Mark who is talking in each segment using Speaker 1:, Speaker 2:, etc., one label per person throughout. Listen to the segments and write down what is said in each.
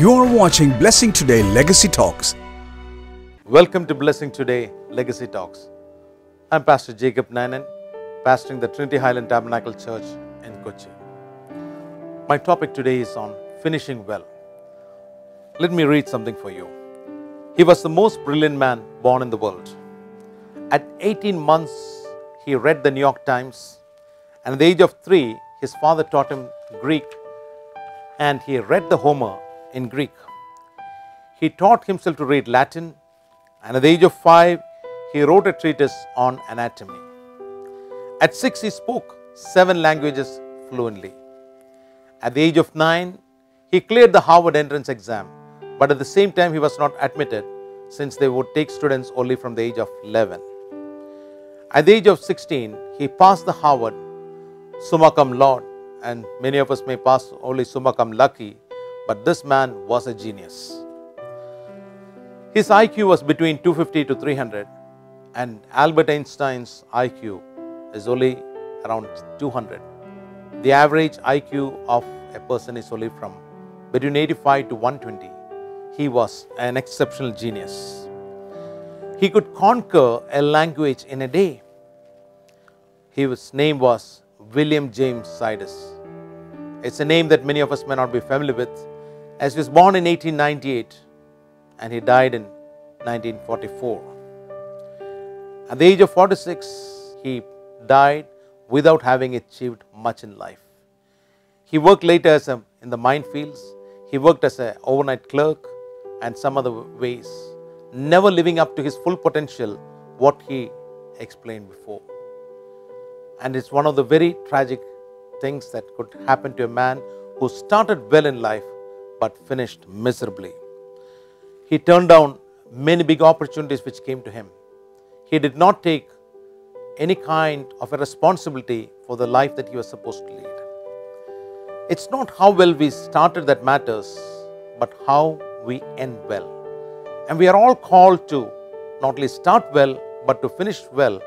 Speaker 1: You are watching Blessing Today Legacy Talks.
Speaker 2: Welcome to Blessing Today Legacy Talks. I'm Pastor Jacob Ninan, pastoring the Trinity Highland Tabernacle Church in Kochi. My topic today is on finishing well. Let me read something for you. He was the most brilliant man born in the world. At 18 months, he read the New York Times, and at the age of three, his father taught him Greek, and he read the Homer in Greek. He taught himself to read Latin, and at the age of five, he wrote a treatise on anatomy. At six, he spoke seven languages fluently. At the age of nine, he cleared the Harvard entrance exam, but at the same time, he was not admitted since they would take students only from the age of 11. At the age of 16, he passed the Harvard summa cum laude, and many of us may pass only summa cum lucky, but this man was a genius. His IQ was between 250 to 300, and Albert Einstein's IQ is only around 200. The average IQ of a person is only from between 85 to 120. He was an exceptional genius. He could conquer a language in a day. His name was William James Sidis. It's a name that many of us may not be familiar with, as he was born in 1898 and he died in 1944. At the age of 46, he died without having achieved much in life. He worked later as a, in the mine fields, he worked as an overnight clerk and some other ways, never living up to his full potential, what he explained before. And it's one of the very tragic things that could happen to a man who started well in life but finished miserably. He turned down many big opportunities which came to him. He did not take any kind of a responsibility for the life that he was supposed to lead. It's not how well we started that matters, but how we end well. And we are all called to not only start well, but to finish well.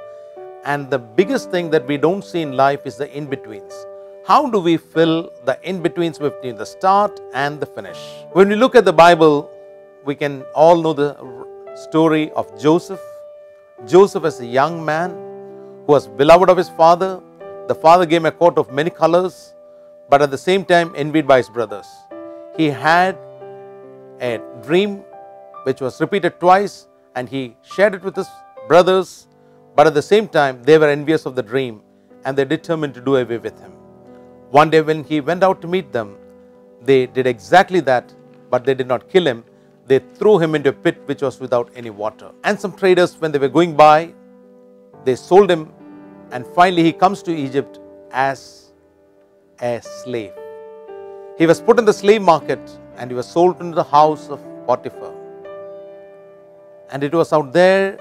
Speaker 2: And the biggest thing that we don't see in life is the in betweens. How do we fill the in betweens between the start and the finish? When we look at the Bible, we can all know the story of Joseph. Joseph, as a young man who was beloved of his father, the father gave him a coat of many colors, but at the same time envied by his brothers. He had a dream which was repeated twice, and he shared it with his brothers, but at the same time, they were envious of the dream and they determined to do away with him. One day, when he went out to meet them, they did exactly that, but they did not kill him. They threw him into a pit which was without any water. And some traders, when they were going by, they sold him, and finally, he comes to Egypt as a slave. He was put in the slave market and he was sold into the house of Potiphar. And it was out there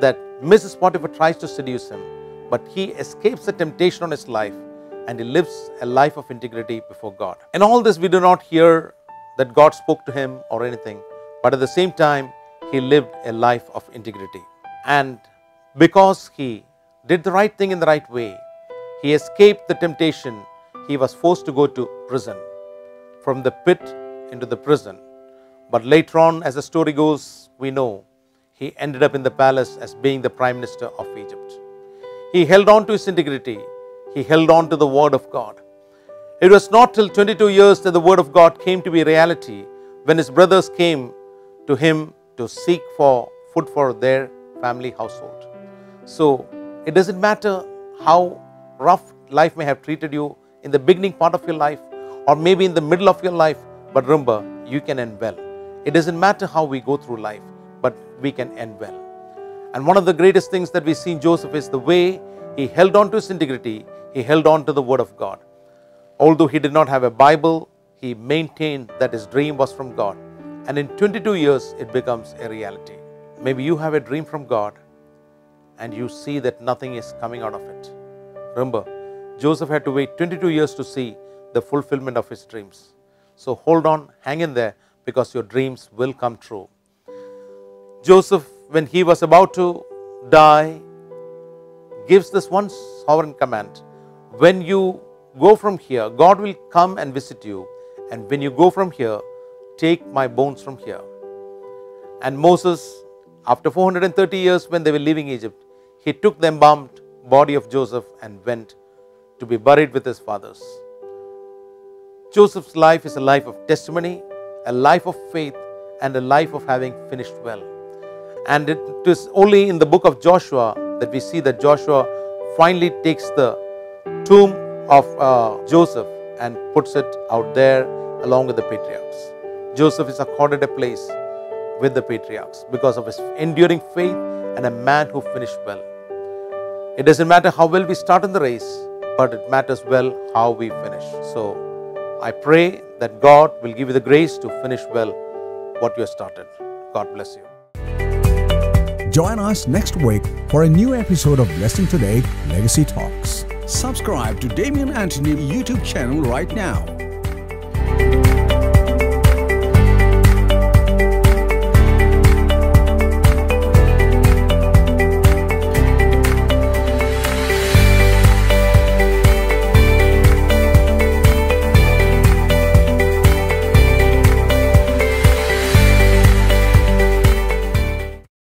Speaker 2: that Mrs. Potiphar tries to seduce him, but he escapes the temptation on his life and he lives a life of integrity before God. In all this, we do not hear that God spoke to him or anything, but at the same time, he lived a life of integrity. And because he did the right thing in the right way, he escaped the temptation, he was forced to go to prison. From the pit into the prison. But later on, as the story goes, we know he ended up in the palace as being the prime minister of Egypt. He held on to his integrity, he held on to the word of God. It was not till 22 years that the word of God came to be reality when his brothers came to him to seek for food for their family household. So it doesn't matter how rough life may have treated you in the beginning part of your life or maybe in the middle of your life, but remember, you can end well. It doesn't matter how we go through life, but we can end well. And one of the greatest things that we see in Joseph is the way he held on to his integrity, he held on to the word of God. Although he did not have a Bible, he maintained that his dream was from God. And in 22 years, it becomes a reality. Maybe you have a dream from God and you see that nothing is coming out of it. Remember, Joseph had to wait 22 years to see the fulfillment of his dreams. So hold on, hang in there because your dreams will come true. Joseph, when he was about to die, gives this one sovereign command. When you go from here, God will come and visit you. And when you go from here, Take my bones from here. And Moses, after 430 years when they were leaving Egypt, he took the embalmed body of Joseph and went to be buried with his fathers. Joseph's life is a life of testimony, a life of faith, and a life of having finished well. And it is only in the book of Joshua that we see that Joshua finally takes the tomb of uh, Joseph and puts it out there along with the patriarchs. Joseph is accorded a place with the patriarchs because of his enduring faith and a man who finished well. It doesn't matter how well we start in the race, but it matters well how we finish. So I pray that God will give you the grace to finish well what you have started. God bless you.
Speaker 1: Join us next week for a new episode of Blessing Today Legacy Talks.
Speaker 3: Subscribe to Damien Antony YouTube channel right now.